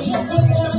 やった!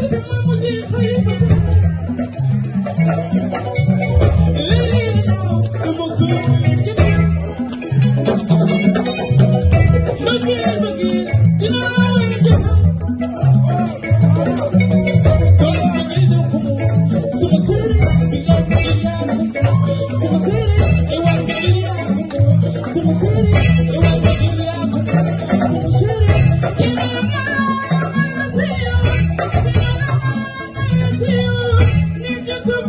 Thank you.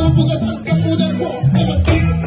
我不能，我不能，我不能。